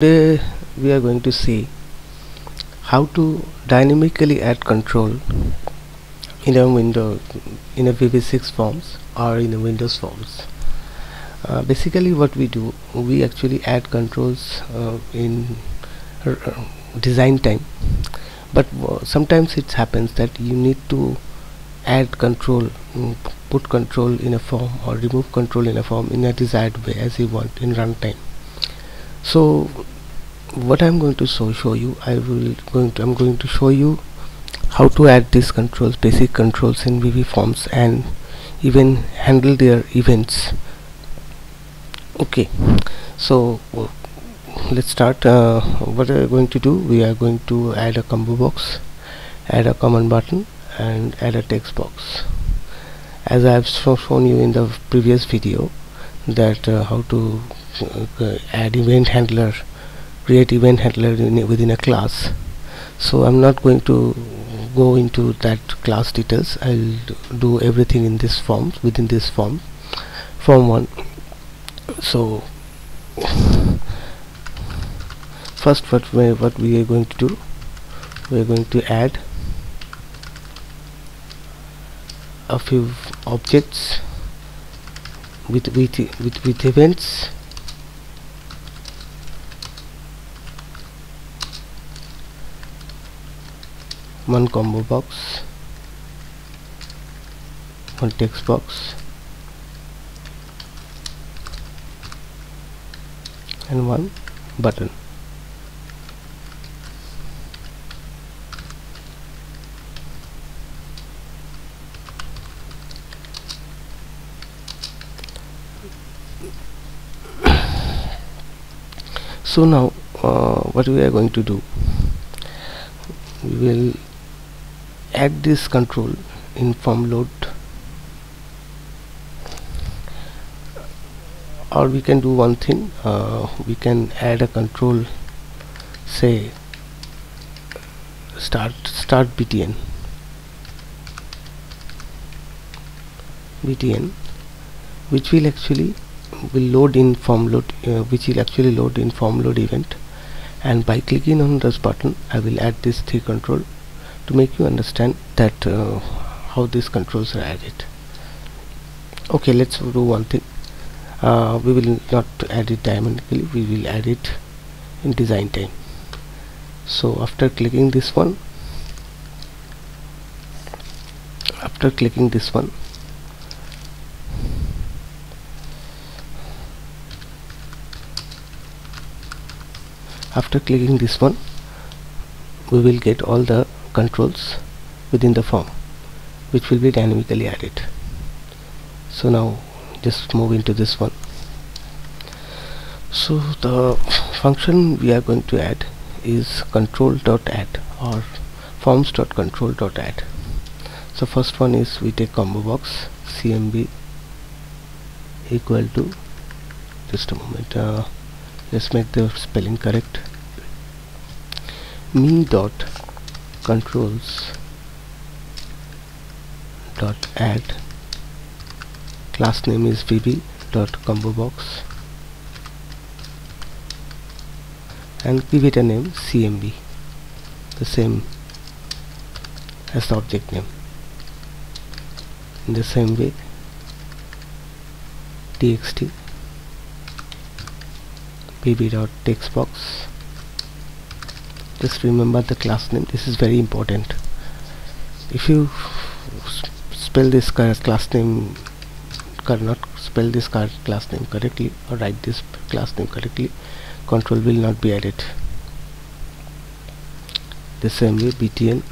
Today we are going to see how to dynamically add control in a window in a VB6 forms or in a Windows forms. Uh, basically what we do we actually add controls uh, in uh, design time but sometimes it happens that you need to add control mm, put control in a form or remove control in a form in a desired way as you want in runtime so what I'm going to show, show you I will going to I'm going to show you how to add these controls basic controls in VB forms and even handle their events. Okay so let's start uh, what we are going to do we are going to add a combo box add a command button and add a text box. As I have shown you in the previous video that uh, how to uh, add event handler create event handler within a class. So I'm not going to go into that class details. I'll do everything in this form within this form form 1 so first what we, what we are going to do we are going to add a few objects with with with, with events one combo box. One text box. And one button. So now uh, what we are going to do we will add this control in form load. Or we can do one thing uh, we can add a control say start start btn btn which will actually will load in form load uh, which will actually load in form load event. And by clicking on this button I will add this three control to make you understand that uh, how these controls are added. Okay let's do one thing. Uh, we will not add it dynamically we will add it in design time. So after clicking this one after clicking this one after clicking this one we will get all the controls within the form which will be dynamically added. So now just move into this one. So the function we are going to add is control.add or forms.control.add so first one is we take combo box cmb equal to just a moment uh, let's make the spelling correct. Me dot controls dot add. Class name is vb dot combo box. And give it a name cmb the same as the object name. In the same way txt vb dot text box just remember the class name. This is very important. If you spell this class name cannot spell this class name correctly or write this class name correctly control will not be added. The same way btn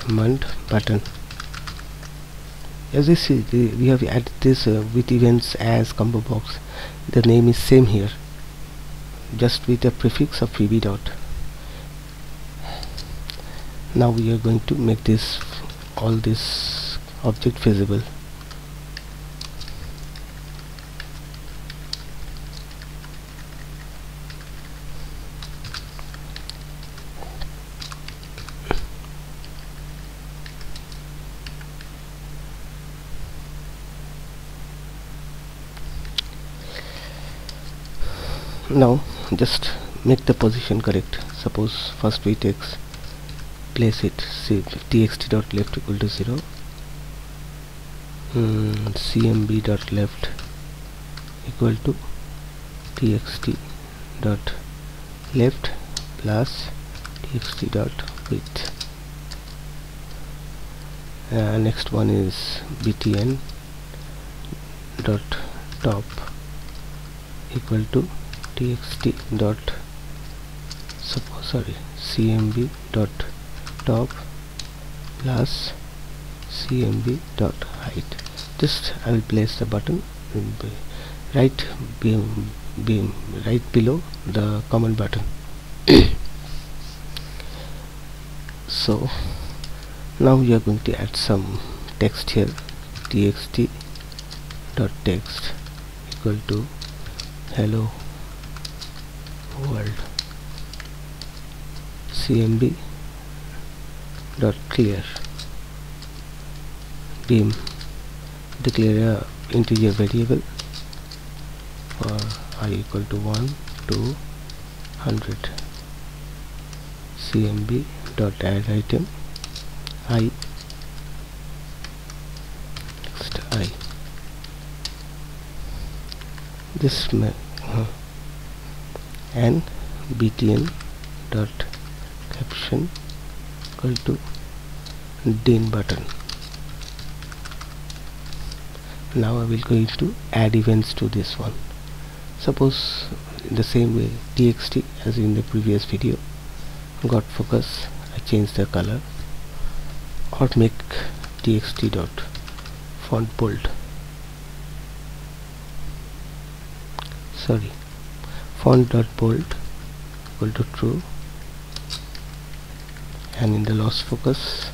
command button as you see the, we have added this uh, with events as combo box. The name is same here just with a prefix of vb dot. Now we are going to make this all this object visible now just make the position correct. Suppose first we take place it see txt dot left equal to 0 mm, cmb dot left equal to txt dot left plus txt dot width. Uh, next one is btn dot top equal to txt dot suppose sorry cmb dot top plus cmb dot height. Just I will place the button right beam, beam right below the command button. So now we are going to add some text here. Txt dot text equal to hello world cmb dot clear. Beam. Declare a integer variable for i equal to 1 to 100 cmb dot add item. I. Next i. This uh, and btn dot caption equal to din button. Now I will going to add events to this one. Suppose in the same way txt as in the previous video got focus I change the color or make txt dot font bold. Sorry font dot bold equal to true and in the loss focus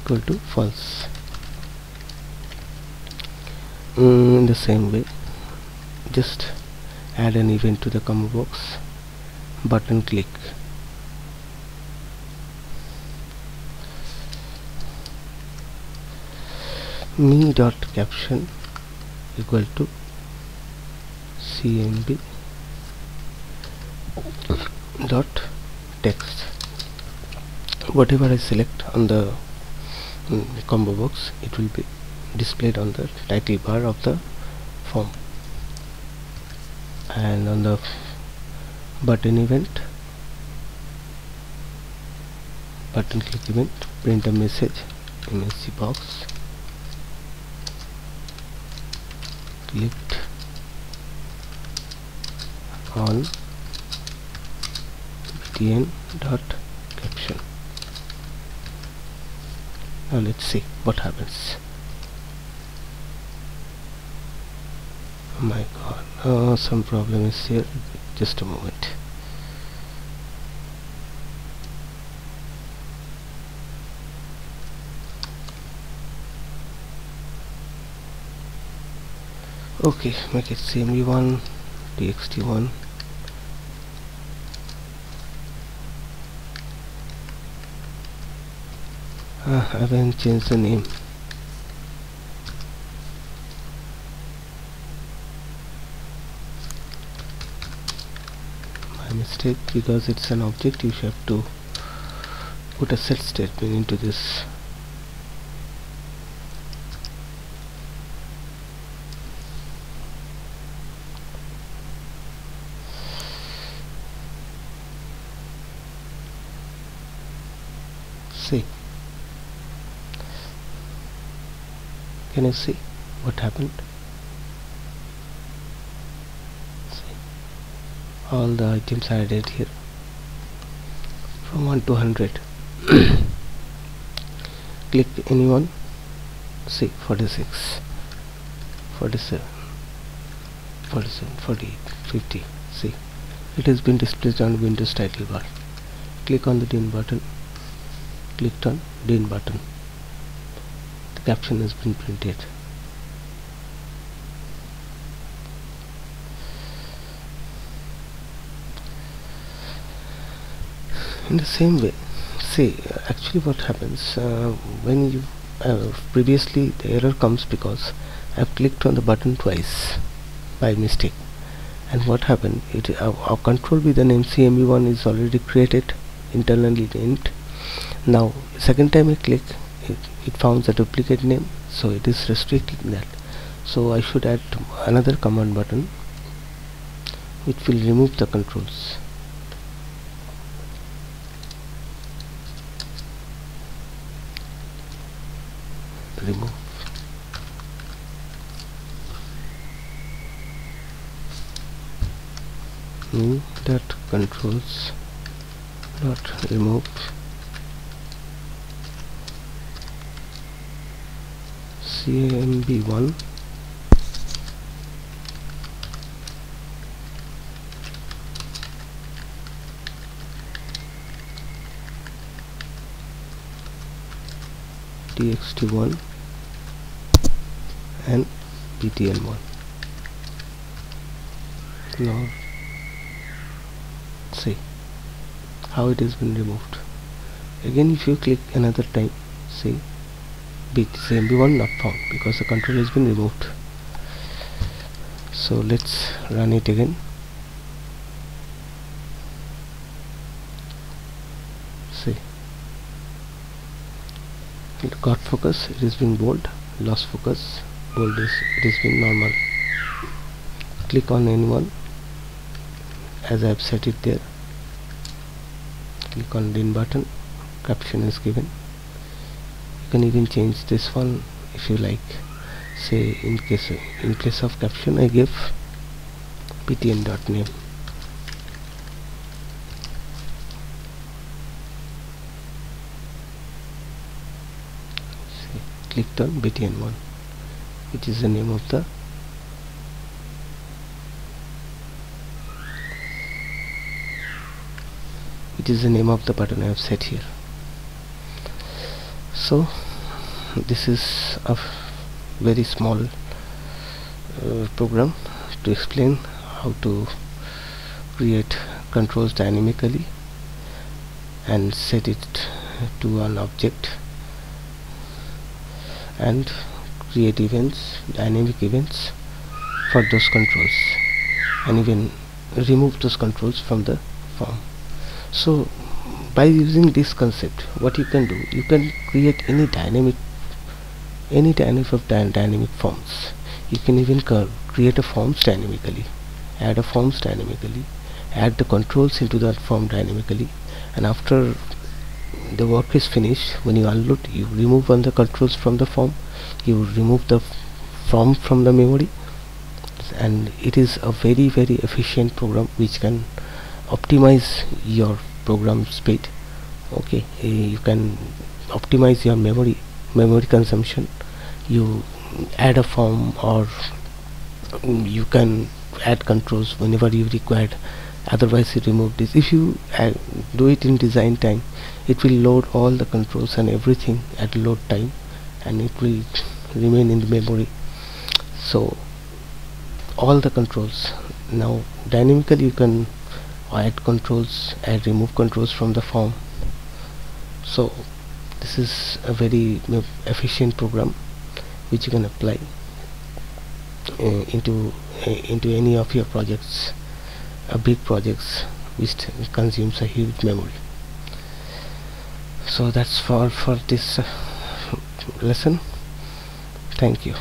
equal to false. Mm, in the same way just add an event to the combo box button click me dot caption equal to cmb dot text. Whatever I select on the mm, combo box it will be displayed on the title bar of the form. And on the button event button click event print a message msg box clicked on btn dot caption. Now let's see what happens. Oh my god oh, some problem is here. Just a moment okay make it cmb1 txt1 ah, I haven't changed the name. My mistake because it's an object you have to put a set statement into this see can you see what happened? See all the items are added here. From 1 to 100 click anyone? See 46 47 47 48 50 see it has been displayed on windows title bar. Click on the din button. Click on din button caption has been printed. In the same way see actually what happens uh, when you uh, previously the error comes because I've clicked on the button twice by mistake. And what happened it uh, our control with an MCME1 is already created internally named now second time I click it, it found a duplicate name so it is restricting that. So I should add another command button which will remove the controls. Remove. Dot controls. Dot remove cmb1 txt1 and btn1 now see how it has been removed. Again if you click another time see btcmb1 not found because the control has been removed so let's run it again. See. It got focus. It is being bold. Lost focus. Bold is it has been normal. Click on anyone as I have set it there. Click on din button. Caption is given you can even change this one if you like. Say in case in place of caption I give btn dot name see, clicked on btn1 which is the name of the which is the name of the button I have set here so this is a very small uh, program to explain how to create controls dynamically and set it to an object and create events dynamic events for those controls and even remove those controls from the form. So by using this concept what you can do you can create any dynamic any dynamic of dy dynamic forms. You can even create a forms dynamically add a forms dynamically add the controls into that form dynamically and after the work is finished when you unload you remove all the controls from the form you remove the form from the memory and it is a very very efficient program which can optimize your program speed. Okay uh, you can optimize your memory memory consumption. You add a form or you can add controls whenever you require otherwise you remove this. If you add, do it in design time it will load all the controls and everything at load time and it will remain in the memory. So all the controls. Now dynamically you can add controls add remove controls from the form. So this is a very efficient program which you can apply uh, into uh, into any of your projects. Uh, big projects which consumes a huge memory. So that's all for this uh, lesson. Thank you